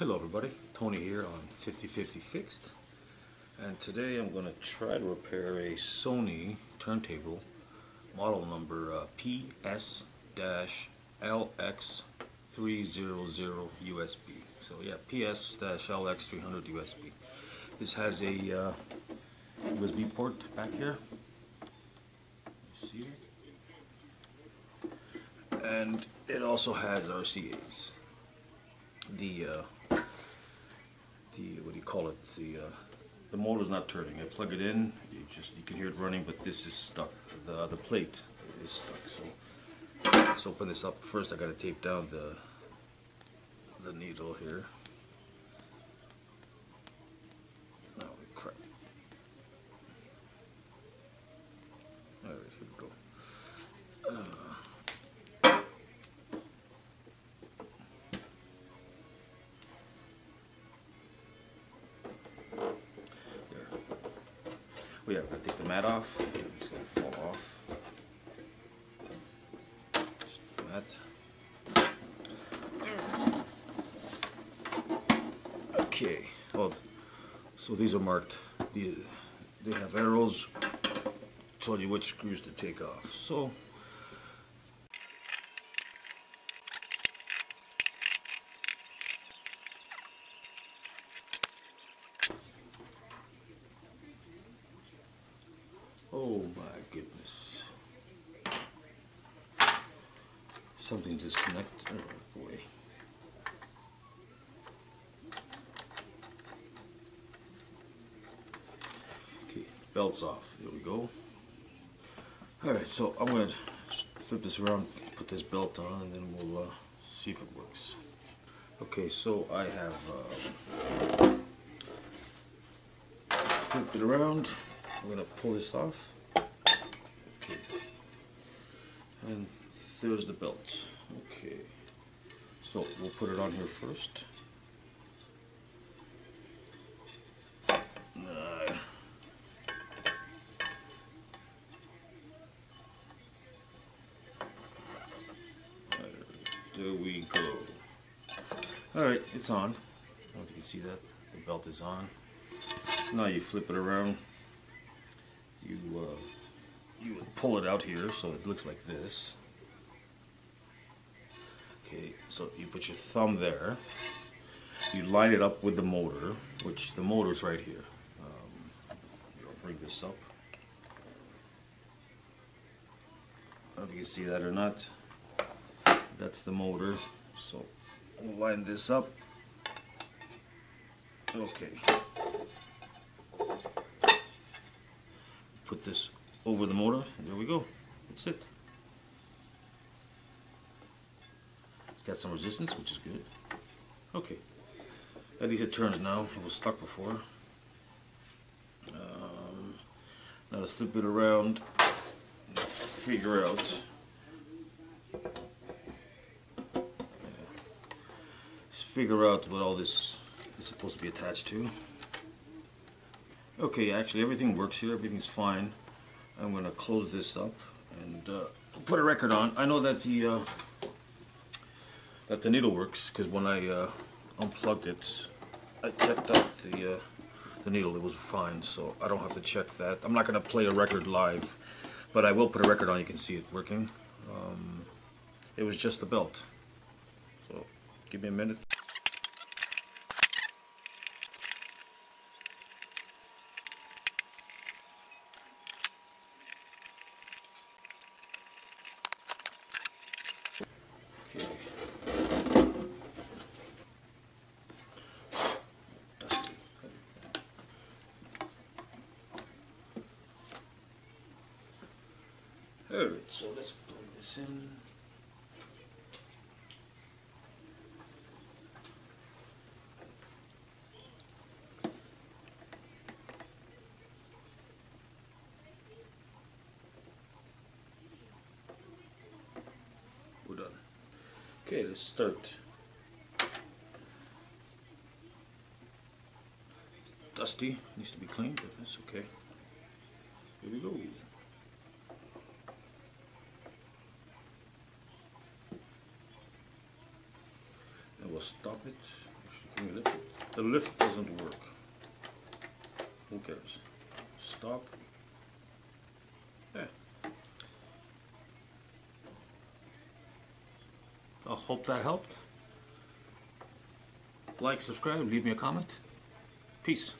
Hello everybody, Tony here on 5050 Fixed. And today I'm going to try to repair a Sony turntable model number uh, PS-LX300 USB so yeah PS-LX300 USB this has a uh, USB port back here. You see it and it also has RCA's the uh, the what do you call it the uh, the motor's not turning. I plug it in you just you can hear it running but this is stuck. The the plate is stuck so let's open this up. First I gotta tape down the the needle here Have to take the mat off. It's gonna fall off. Just the mat. Okay. Well, so these are marked. The, they have arrows. Tell you which screws to take off. So. Goodness. Something disconnected. Oh boy. Okay, belt's off. There we go. Alright, so I'm going to flip this around, put this belt on, and then we'll uh, see if it works. Okay, so I have uh, flipped it around. I'm going to pull this off. And there's the belt. Okay. So we'll put it on here first. There we go. Alright, it's on. I don't know if you can see that. The belt is on. Now you flip it around. You uh, you would pull it out here so it looks like this. Okay, so you put your thumb there. You line it up with the motor, which the motor's right here. Um, I'll bring this up. I don't know if you can see that or not. That's the motor. So we'll line this up. Okay. Put this over the motor, there we go. That's it. It's got some resistance, which is good. Okay. At least it turns now. It was stuck before. Um, now let's flip it around figure out Let's figure out what all this is supposed to be attached to. Okay, actually everything works here, everything's fine. I'm going to close this up and uh, put a record on. I know that the uh, that the needle works because when I uh, unplugged it, I checked out the uh, the needle. It was fine, so I don't have to check that. I'm not going to play a record live, but I will put a record on. You can see it working. Um, it was just the belt. So give me a minute. Okay. Dusty. Alright, so let's plug this in. We're done. Okay, let's start. Dusty, needs to be cleaned, but that's okay. Here we go. We'll stop it. Actually, Can you lift it? The lift doesn't work. Who cares? Stop. Yeah. I hope that helped. Like, subscribe, leave me a comment. Peace.